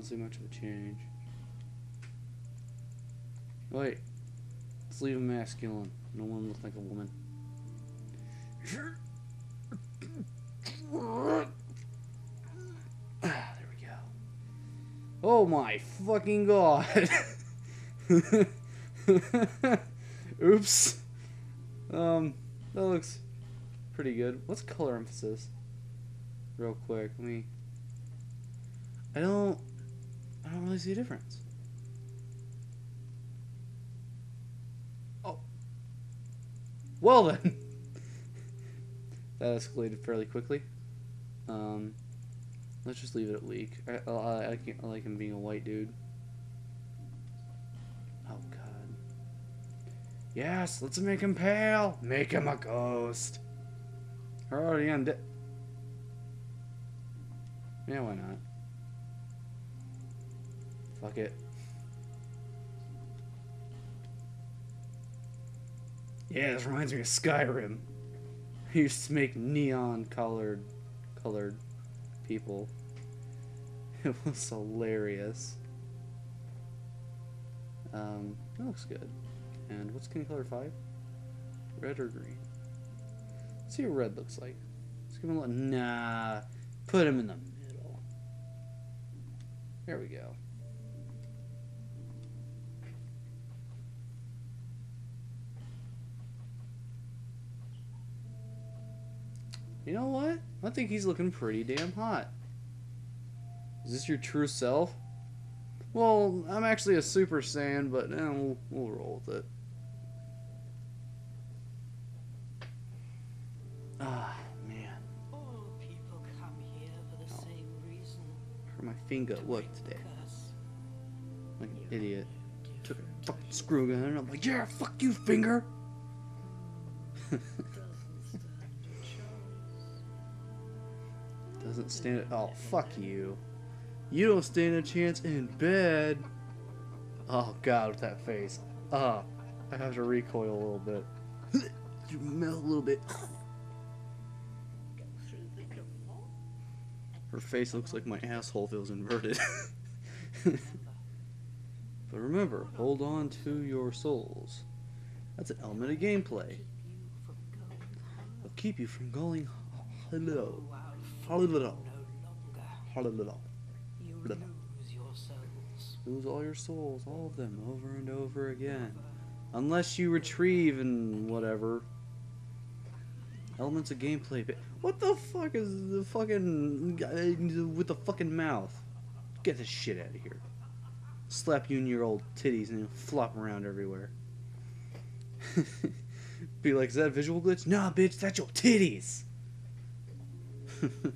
Don't see much of a change. Wait. Let's leave him masculine. No one looks like a woman. Ah, there we go. Oh my fucking god. Oops. Um, that looks pretty good. What's color emphasis? Real quick, let me. I don't. I don't really see a difference. Oh. Well then. that escalated fairly quickly. Um, let's just leave it at leak. I, I, I, like- I like him being a white dude. Oh god. Yes, let's make him pale. Make him a ghost. We're already on. Yeah, why not? Fuck it. Yeah, this reminds me of Skyrim. Used to make neon colored colored people. It was hilarious. Um, that looks good. And what's skin color 5? Red or green? Let's see what red looks like. Let's give him a little. Nah. Put him in the middle. There we go. You know what? I think he's looking pretty damn hot. Is this your true self? Well, I'm actually a Super Saiyan, but eh, we'll, we'll roll with it. Ah, man. All people come here for the Oh. same reason. Hurt my finger. to Look today. Like an idiot. Took a fucking screw gun I'm like, yeah, fuck you, finger. Doesn't stand it. Oh, fuck you. You don't stand a chance in bed. Oh, God, with that face. Oh, I have to recoil a little bit. you melt a little bit. Go through the door. Her face looks like my asshole feels inverted. but remember, hold on to your souls. That's an element of gameplay. Keep you from going home. It'll keep you from going hello. Oh, Go out Hello. no longer. You lose your souls. Lose all your souls, all of them, over and over again. Unless you retrieve and whatever. Elements of gameplay. What the fuck is the fucking with the fucking mouth? Get this shit out of here. Slap you in your old titties and flop around everywhere. Be like, is that a visual glitch? Nah, bitch, that's your titties.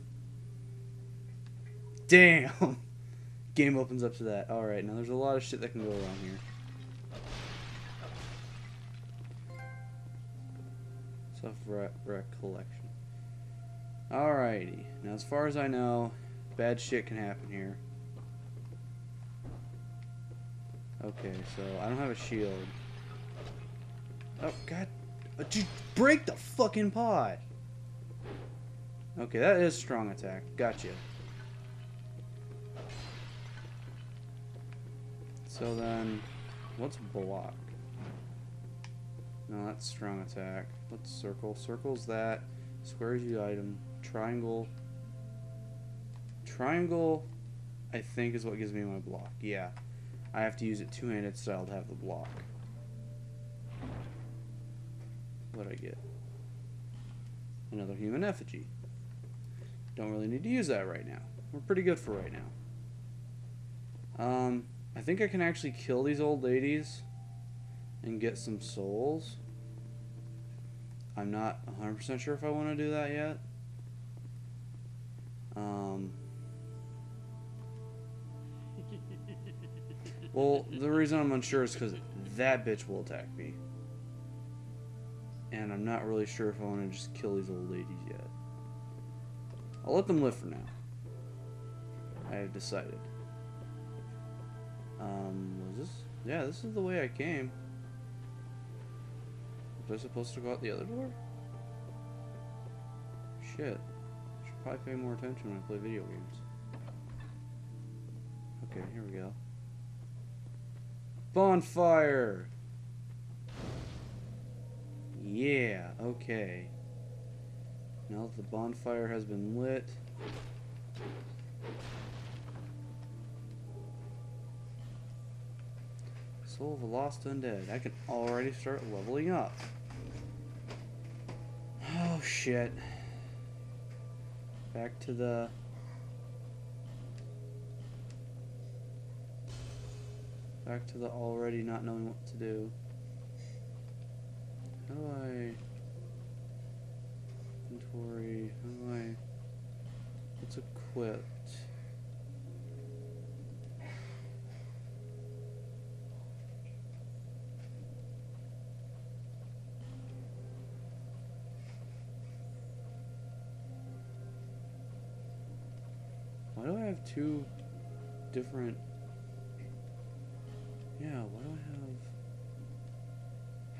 Damn. Game opens up to that. Alright, now there's a lot of shit that can go wrong here. Self recollection. Alrighty. Now, as far as I know, bad shit can happen here. Okay, so I don't have a shield. Oh, God. Uh, Just break the fucking pot! Okay, that is strong attack. Gotcha. So then, what's block? No, that's strong attack. What's circle? Circle's that. Squares the item. Triangle. Triangle, I think, is what gives me my block. Yeah. I have to use it two-handed style to have the block. What'd I get? Another human effigy. Don't really need to use that right now. We're pretty good for right now. Um, I think I can actually kill these old ladies and get some souls. I'm not 100% sure if I want to do that yet. Um, well, the reason I'm unsure is because that bitch will attack me. And I'm not really sure if I want to just kill these old ladies yet. I'll let them live for now. I have decided. Um, was this? Yeah, this is the way I came. Was I supposed to go out the other door? Shit. I Should probably pay more attention when I play video games. Okay, here we go. Bonfire! Yeah, okay. Now that the bonfire has been lit. Soul of a Lost Undead. I can already start leveling up. Oh shit. Back to the Back to the already not knowing what to do. How do I inventory? How do I what's equipped? Why do I have two different yeah, why do I have...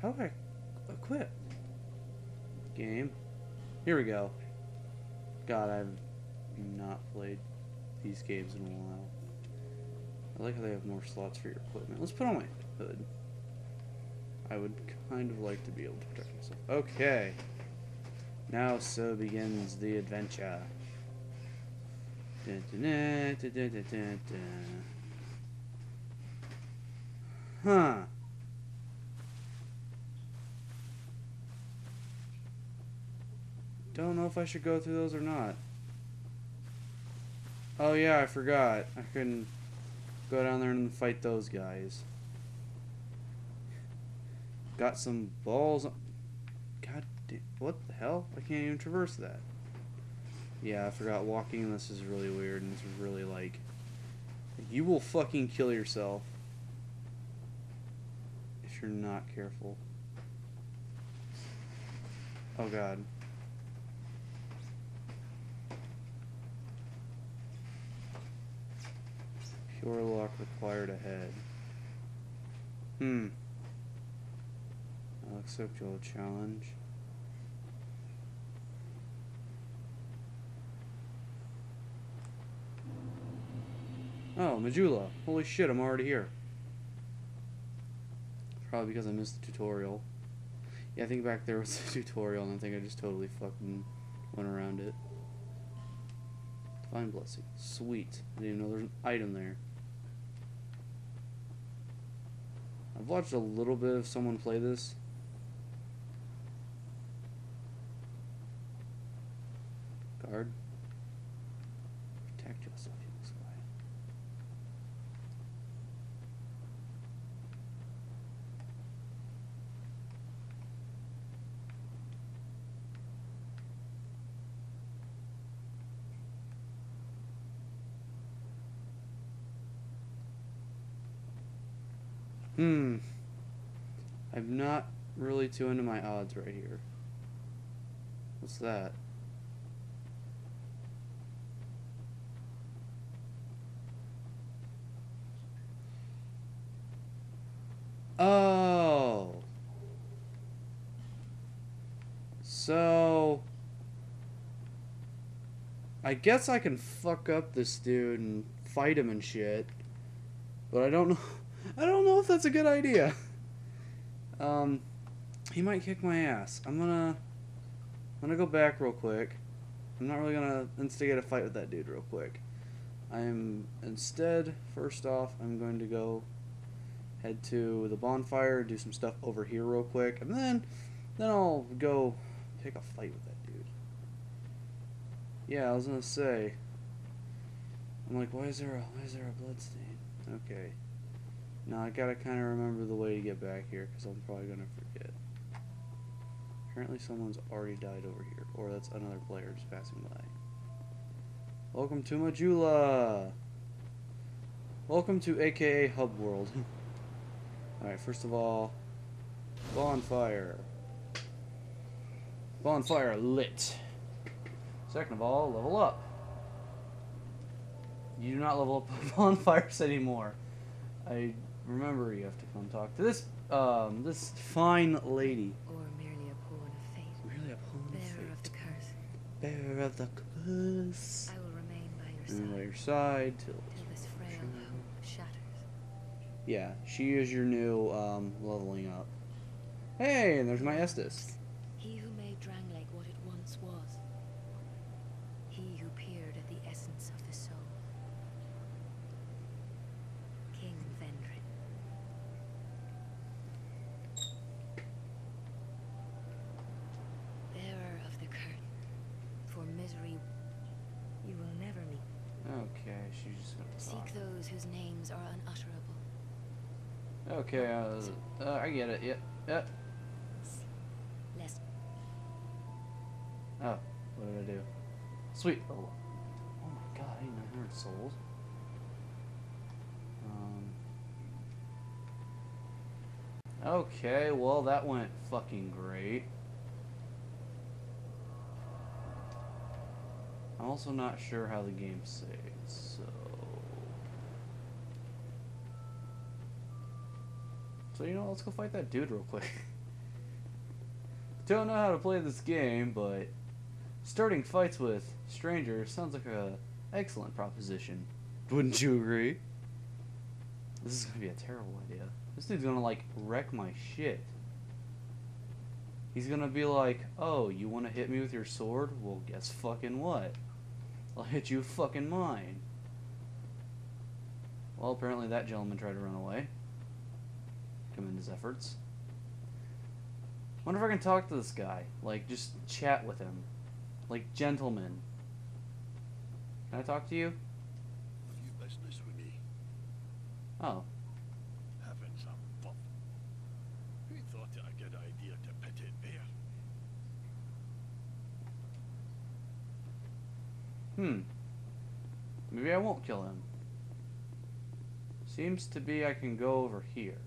How do I equip? Game. Here we go. God, I've not played these games in a while. I like how they have more slots for your equipment. Let's put on my hood. I would kind of like to be able to protect myself. Okay. Now so begins the adventure. Dun, dun, dun. Huh. Don't know if I should go through those or not. Oh yeah, I forgot. I couldn't go down there and fight those guys. Got some balls. God damn. What the hell? I can't even traverse that. Yeah, I forgot walking in this is really weird and it's really like... You will fucking kill yourself if you're not careful. Oh god. Pure luck required ahead. Hmm. I'll accept your challenge. Oh, Majula. Holy shit, I'm already here. Probably because I missed the tutorial. Yeah, I think back there was a tutorial and I think I just totally fucking went around it. Divine Blessing. Sweet. I didn't even know there's an item there. I've watched a little bit of someone play this. Guard. Protect yourself, you Hmm. I'm not really too into my odds right here. What's that? Oh. So. I guess I can fuck up this dude and fight him and shit. But I don't know. I don't know if that's a good idea. Um, he might kick my ass. I'm gonna, I'm gonna go back real quick. I'm not really gonna instigate a fight with that dude real quick. I'm instead, first off, I'm going to go head to the bonfire, do some stuff over here real quick, and then, then I'll go pick a fight with that dude. Yeah, I was gonna say. I'm like, why is there a why is there a blood stain? Okay. Now I gotta kind of remember the way to get back here because I'm probably gonna forget. Apparently someone's already died over here, or that's another player just passing by. Welcome to Majula! Welcome to AKA Hub World. Alright, first of all, bonfire. Bonfire lit. Second of all, level up. You do not level up bonfires anymore. I remember you have to come talk to this um this fine lady. or merely a pawn of fate, Really a pawn bearer of the fate. curse. Bearer of the curse. I will remain by your by side your side till till this frail hope shatters. Yeah, she is your new um, leveling up. Hey, and there's my Estus. He who made Drangleic what it once was. He who peered at the essence of the soul. King Vendrick. Bearer of the curtain. For misery you will never meet. Okay, she's just gonna talk. Seek those whose names are unutterable. Okay, uh, uh, I get it. Yep. yeah. Lest Oh, what did I do? Sweet. Oh, oh my god, I need 900 souls. Um. Okay, well, that went fucking great. I'm also not sure how the game saves, so. So, you know, let's go fight that dude real quick. Don't know how to play this game, but starting fights with strangers sounds like a excellent proposition. Wouldn't you agree? This is gonna be a terrible idea. This dude's gonna like wreck my shit. He's gonna be like, "Oh, you want to hit me with your sword? Well, guess fucking what? I'll hit you fucking mine." Well, apparently that gentleman tried to run away. Commend his efforts. Wonder if I can talk to this guy. Like, just chat with him. Like, gentlemen. Can I talk to you? You business with me? Oh. Having some fun. Who thought it a good idea to pit it there? Hmm. Maybe I won't kill him. Seems to be I can go over here.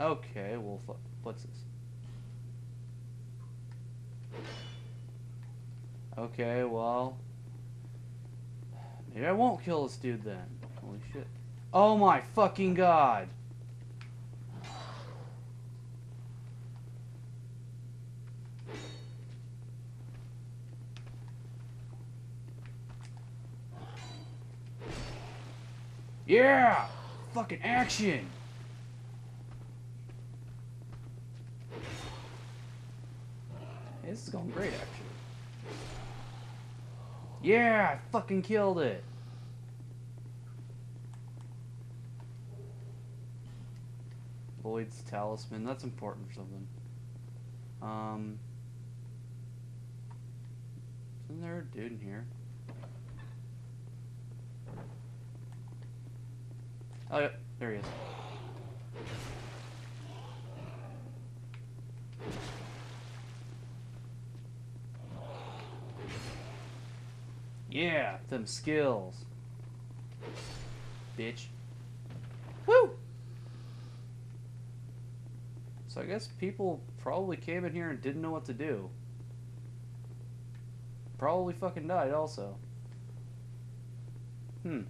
Okay, well, what's this? Okay, well. Maybe I won't kill this dude then. Holy shit. Oh my fucking god! Yeah! Fucking action! This is going great, actually. Yeah! I fucking killed it! Void's talisman. That's important for something. Um. Isn't there a dude in here? Oh, yeah, there he is. Yeah, them skills. Bitch. Woo! So I guess people probably came in here and didn't know what to do. Probably fucking died also. Hmm.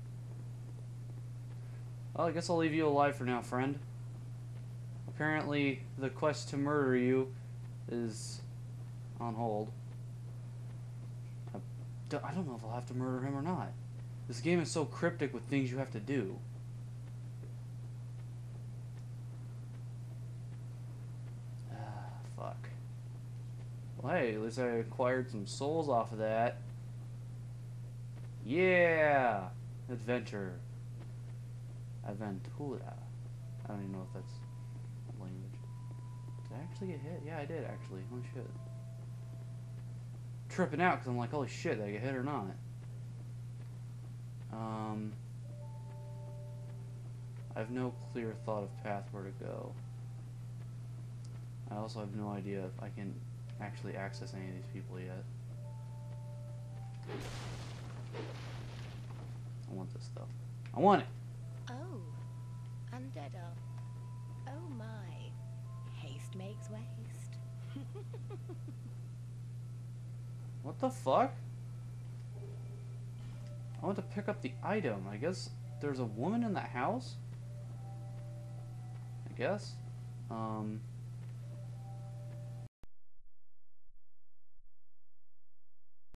Well, I guess I'll leave you alive for now, friend. Apparently, the quest to murder you is on hold. I don't, know if I'll have to murder him or not. This game is so cryptic with things you have to do. Ah, fuck. Well, hey, at least I acquired some souls off of that. Yeah! Adventure. Aventura. I don't even know if that's language. Did I actually get hit? Yeah, I did actually. Holy shit. Tripping out because I'm like, holy shit, did I get hit or not? Um, I have no clear thought of path where to go. I also have no idea if I can actually access any of these people yet. I want this stuff. I want it! Oh, undead Oh my. Haste makes waste. What the fuck? I want to pick up the item. I guess there's a woman in that house? I guess? Um...